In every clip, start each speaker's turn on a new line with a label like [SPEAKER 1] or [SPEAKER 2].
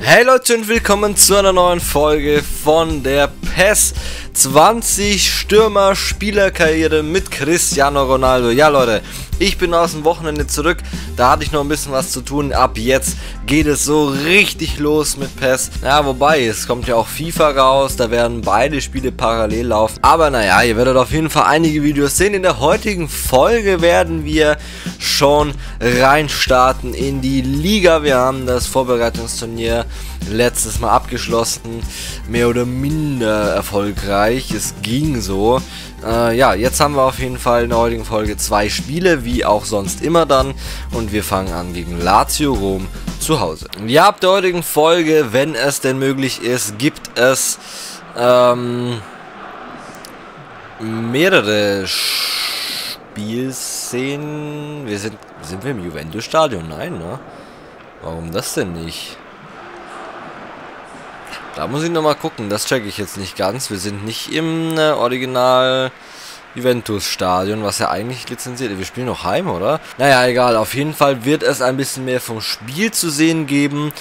[SPEAKER 1] Hey Leute und willkommen zu einer neuen Folge von der PES 20 Stürmer Spielerkarriere mit Cristiano Ronaldo. Ja Leute, ich bin aus dem Wochenende zurück, da hatte ich noch ein bisschen was zu tun. Ab jetzt geht es so richtig los mit PES. Ja, wobei, es kommt ja auch FIFA raus, da werden beide Spiele parallel laufen. Aber naja, ihr werdet auf jeden Fall einige Videos sehen. In der heutigen Folge werden wir schon reinstarten in die Liga. Wir haben das Vorbereitungsturnier letztes Mal abgeschlossen, mehr oder minder erfolgreich. Es ging so. Äh, ja, jetzt haben wir auf jeden Fall in der heutigen Folge zwei Spiele, wie auch sonst immer dann. Und wir fangen an gegen Lazio Rom zu Hause. Ja, ab der heutigen Folge, wenn es denn möglich ist, gibt es ähm, mehrere Spielszenen. Wir sind, sind wir im Juventus-Stadion? Nein, ne? Warum das denn nicht? Da muss ich nochmal gucken, das checke ich jetzt nicht ganz. Wir sind nicht im äh, Original Juventus-Stadion, was ja eigentlich lizenziert ist. Wir spielen noch heim, oder? Naja, egal. Auf jeden Fall wird es ein bisschen mehr vom Spiel zu sehen geben,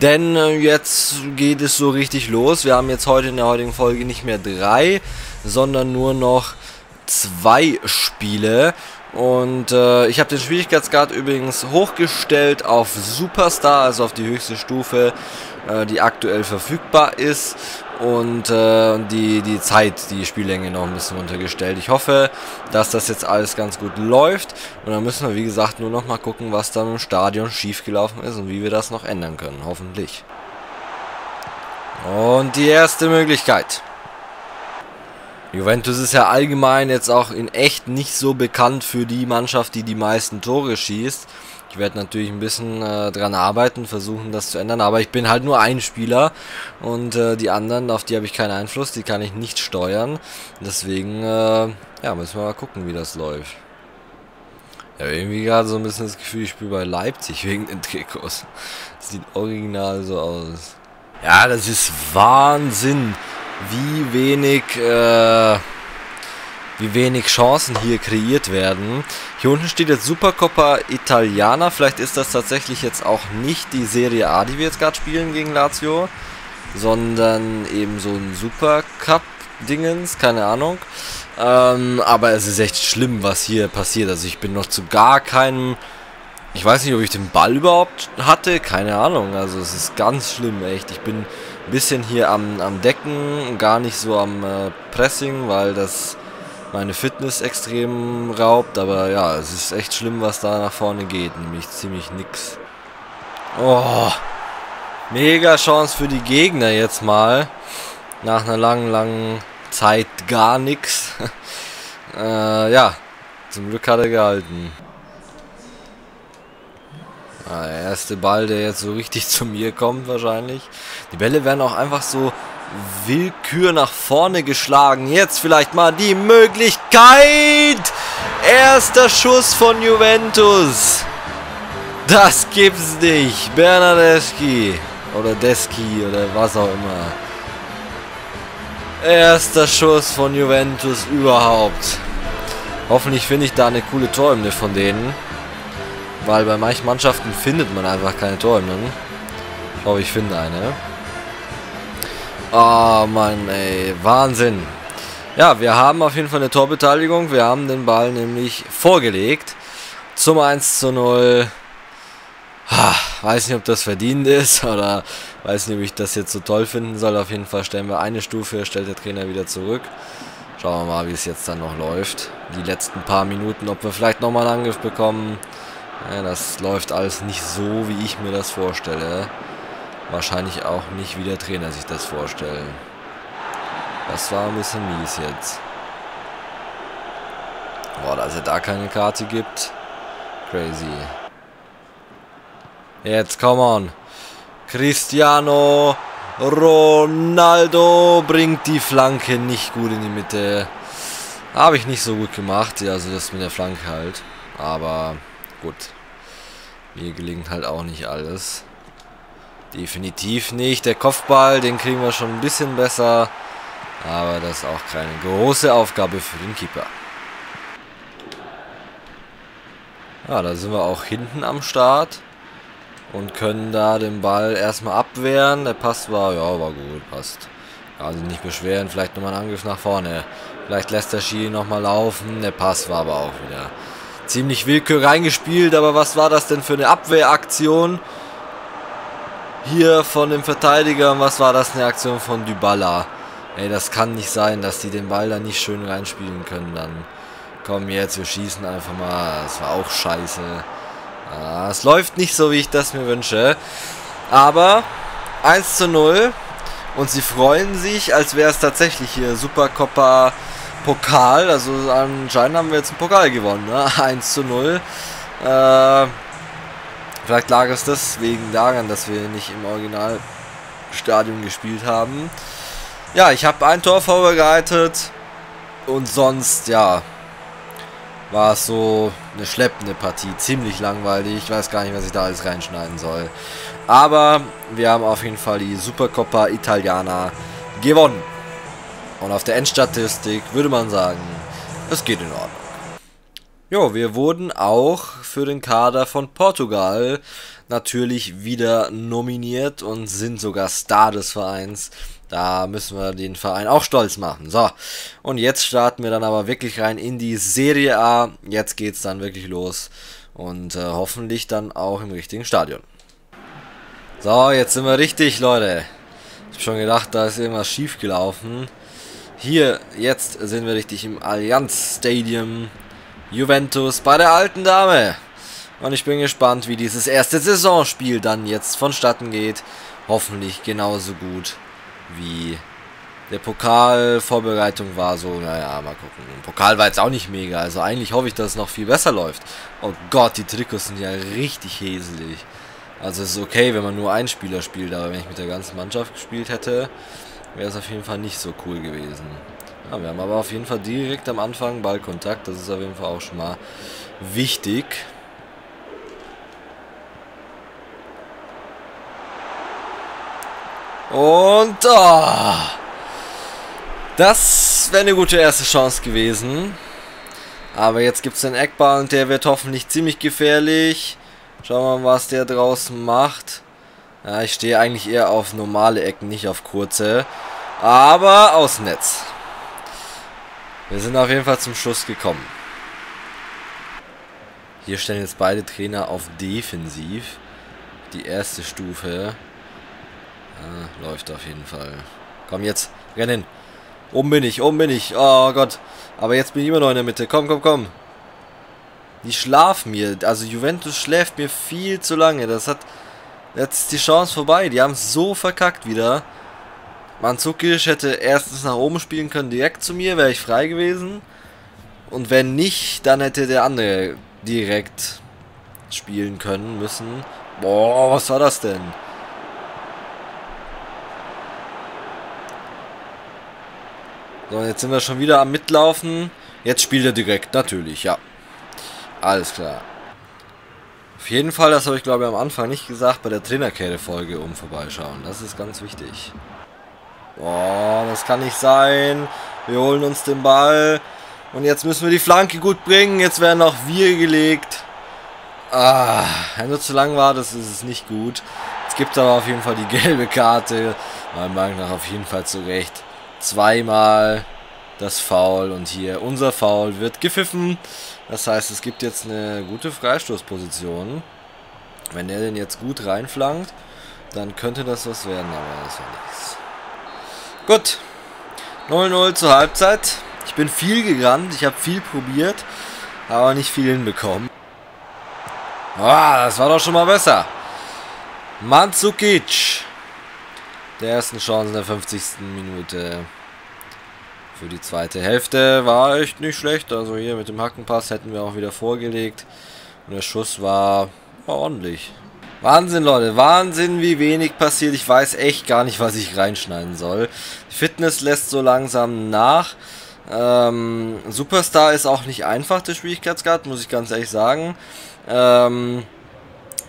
[SPEAKER 1] denn äh, jetzt geht es so richtig los. Wir haben jetzt heute in der heutigen Folge nicht mehr drei, sondern nur noch zwei Spiele. Und äh, ich habe den Schwierigkeitsgrad übrigens hochgestellt auf Superstar, also auf die höchste Stufe, äh, die aktuell verfügbar ist. Und äh, die, die Zeit, die Spiellänge noch ein bisschen runtergestellt. Ich hoffe, dass das jetzt alles ganz gut läuft. Und dann müssen wir, wie gesagt, nur noch mal gucken, was dann im Stadion schiefgelaufen ist und wie wir das noch ändern können. Hoffentlich. Und die erste Möglichkeit. Juventus ist ja allgemein jetzt auch in echt nicht so bekannt für die Mannschaft, die die meisten Tore schießt. Ich werde natürlich ein bisschen äh, dran arbeiten, versuchen das zu ändern, aber ich bin halt nur ein Spieler und äh, die anderen, auf die habe ich keinen Einfluss, die kann ich nicht steuern. Deswegen, äh, ja, müssen wir mal gucken, wie das läuft. Habe irgendwie gerade so ein bisschen das Gefühl, ich spiele bei Leipzig wegen den Trikots. Sieht original so aus. Ja, das ist Wahnsinn wie wenig, äh, wie wenig Chancen hier kreiert werden. Hier unten steht jetzt Supercoppa Italiana. Vielleicht ist das tatsächlich jetzt auch nicht die Serie A, die wir jetzt gerade spielen gegen Lazio, sondern eben so ein Supercup-Dingens, keine Ahnung. Ähm, aber es ist echt schlimm, was hier passiert. Also ich bin noch zu gar keinem... Ich weiß nicht, ob ich den Ball überhaupt hatte, keine Ahnung. Also es ist ganz schlimm, echt. Ich bin bisschen hier am, am Decken, gar nicht so am äh, Pressing, weil das meine Fitness extrem raubt. Aber ja, es ist echt schlimm, was da nach vorne geht, nämlich ziemlich nix. Oh, mega Chance für die Gegner jetzt mal. Nach einer langen, langen Zeit gar nichts. äh, ja, zum Glück hat er gehalten. Ah, der erste Ball, der jetzt so richtig zu mir kommt wahrscheinlich. Die Bälle werden auch einfach so willkür nach vorne geschlagen. Jetzt vielleicht mal die Möglichkeit. Erster Schuss von Juventus. Das gibt's nicht. Bernardeschi. Oder Deski oder was auch immer. Erster Schuss von Juventus überhaupt. Hoffentlich finde ich da eine coole Torhymne von denen. Weil bei manchen Mannschaften findet man einfach keine Torhymnen. Ich hoffe, ich finde eine. Oh Mann, ey. Wahnsinn. Ja, wir haben auf jeden Fall eine Torbeteiligung. Wir haben den Ball nämlich vorgelegt. Zum 1 zu 0. Ha, weiß nicht, ob das verdient ist oder weiß nicht, ob ich das jetzt so toll finden soll. Auf jeden Fall stellen wir eine Stufe, stellt der Trainer wieder zurück. Schauen wir mal, wie es jetzt dann noch läuft. Die letzten paar Minuten, ob wir vielleicht nochmal einen Angriff bekommen. Ja, das läuft alles nicht so, wie ich mir das vorstelle. Wahrscheinlich auch nicht, wie der Trainer sich das vorstellt. Das war ein bisschen mies jetzt. Boah, dass er da keine Karte gibt. Crazy. Jetzt, come on. Cristiano Ronaldo bringt die Flanke nicht gut in die Mitte. Habe ich nicht so gut gemacht. Also das mit der Flanke halt. Aber gut. Mir gelingt halt auch nicht alles. Definitiv nicht. Der Kopfball, den kriegen wir schon ein bisschen besser. Aber das ist auch keine große Aufgabe für den Keeper. Ja, da sind wir auch hinten am Start. und können da den Ball erstmal abwehren. Der Pass war, ja, war gut, passt. Also nicht beschweren, vielleicht nochmal einen Angriff nach vorne. Vielleicht lässt der Ski nochmal laufen. Der Pass war aber auch wieder ziemlich willkür reingespielt. Aber was war das denn für eine Abwehraktion? Hier von dem Verteidiger. Und was war das eine Aktion von Dybala? Ey, das kann nicht sein, dass die den Ball da nicht schön reinspielen können. Dann komm jetzt, wir schießen einfach mal. Das war auch scheiße. Ah, es läuft nicht so, wie ich das mir wünsche. Aber 1 zu 0. Und sie freuen sich, als wäre es tatsächlich hier Supercoppa Pokal. Also anscheinend haben wir jetzt einen Pokal gewonnen. Ne? 1 zu 0. Äh, vielleicht lag es deswegen daran, dass wir nicht im Originalstadion gespielt haben. Ja, ich habe ein Tor vorbereitet. Und sonst, ja, war es so eine schleppende Partie. Ziemlich langweilig. Ich weiß gar nicht, was ich da alles reinschneiden soll. Aber wir haben auf jeden Fall die Supercoppa Italiana gewonnen. Und auf der Endstatistik würde man sagen, es geht in Ordnung. Jo, wir wurden auch für den Kader von Portugal natürlich wieder nominiert und sind sogar Star des Vereins. Da müssen wir den Verein auch stolz machen. So, und jetzt starten wir dann aber wirklich rein in die Serie A. Jetzt geht's dann wirklich los und äh, hoffentlich dann auch im richtigen Stadion. So, jetzt sind wir richtig, Leute. Ich habe schon gedacht, da ist irgendwas schief gelaufen. Hier, jetzt sind wir richtig im Allianz Stadium. Juventus bei der alten Dame. Und ich bin gespannt, wie dieses erste Saisonspiel dann jetzt vonstatten geht. Hoffentlich genauso gut wie der Pokalvorbereitung war. So, naja, mal gucken. Pokal war jetzt auch nicht mega. Also eigentlich hoffe ich, dass es noch viel besser läuft. Oh Gott, die Trikots sind ja richtig häselig. Also es ist okay, wenn man nur einen Spieler spielt, aber wenn ich mit der ganzen Mannschaft gespielt hätte, wäre es auf jeden Fall nicht so cool gewesen. Ja, wir haben aber auf jeden Fall direkt am Anfang Ballkontakt. Das ist auf jeden Fall auch schon mal wichtig. Und oh, das wäre eine gute erste Chance gewesen. Aber jetzt gibt es den Eckball und der wird hoffentlich ziemlich gefährlich. Schauen wir mal, was der draußen macht. Ja, ich stehe eigentlich eher auf normale Ecken, nicht auf kurze. Aber aus Netz. Wir sind auf jeden Fall zum Schuss gekommen. Hier stellen jetzt beide Trainer auf defensiv. Die erste Stufe. Ja, läuft auf jeden Fall. Komm jetzt, rennen. Oben bin ich, oben bin ich. Oh Gott. Aber jetzt bin ich immer noch in der Mitte. Komm, komm, komm. Die schlafen mir. Also Juventus schläft mir viel zu lange. Das hat Jetzt ist die Chance vorbei. Die haben es so verkackt wieder. Manzukic hätte erstens nach oben spielen können, direkt zu mir, wäre ich frei gewesen. Und wenn nicht, dann hätte der andere direkt spielen können müssen. Boah, was war das denn? So, jetzt sind wir schon wieder am Mitlaufen. Jetzt spielt er direkt, natürlich, ja. Alles klar. Auf jeden Fall, das habe ich glaube ich am Anfang nicht gesagt, bei der Trainerkehre-Folge um vorbeischauen. Das ist ganz wichtig. Boah, das kann nicht sein. Wir holen uns den Ball. Und jetzt müssen wir die Flanke gut bringen. Jetzt werden auch wir gelegt. Ah, wenn nur zu lang war, das ist es nicht gut. Es gibt aber auf jeden Fall die gelbe Karte. Meiner Meinung nach auf jeden Fall zurecht. Zweimal das Foul und hier unser Foul wird gepfiffen. Das heißt, es gibt jetzt eine gute Freistoßposition. Wenn der den jetzt gut reinflankt, dann könnte das was werden, aber das war nichts. Gut. 0-0 zur Halbzeit. Ich bin viel gerannt, ich habe viel probiert, aber nicht viel hinbekommen. Ah, das war doch schon mal besser. Mandzukic. Der ersten Chance in der 50. Minute für die zweite Hälfte war echt nicht schlecht. Also hier mit dem Hackenpass hätten wir auch wieder vorgelegt. Und der Schuss war, war ordentlich. Wahnsinn, Leute. Wahnsinn, wie wenig passiert. Ich weiß echt gar nicht, was ich reinschneiden soll. Fitness lässt so langsam nach. Ähm, Superstar ist auch nicht einfach, der Schwierigkeitsgrad, muss ich ganz ehrlich sagen. Ähm,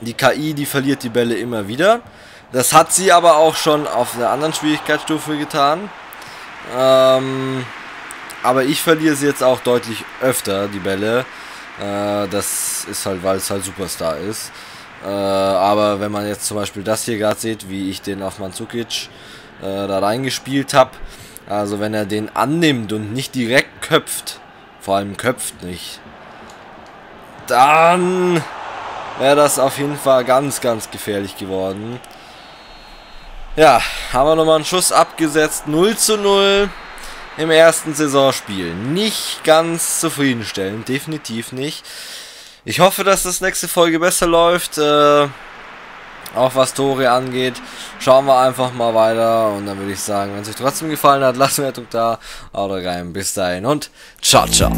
[SPEAKER 1] die KI, die verliert die Bälle immer wieder. Das hat sie aber auch schon auf einer anderen Schwierigkeitsstufe getan. Ähm, aber ich verliere sie jetzt auch deutlich öfter, die Bälle. Äh, das ist halt, weil es halt Superstar ist. Äh, aber wenn man jetzt zum Beispiel das hier gerade sieht, wie ich den auf Mandzukic äh, da reingespielt habe, also wenn er den annimmt und nicht direkt köpft, vor allem köpft nicht, dann wäre das auf jeden Fall ganz, ganz gefährlich geworden. Ja, haben wir nochmal einen Schuss abgesetzt. 0 zu 0 im ersten Saisonspiel. Nicht ganz zufriedenstellend, definitiv nicht. Ich hoffe, dass das nächste Folge besser läuft. Äh, auch was Tore angeht. Schauen wir einfach mal weiter. Und dann würde ich sagen, wenn es euch trotzdem gefallen hat, lasst mir Druck da. Haut rein. Bis dahin und ciao, ciao.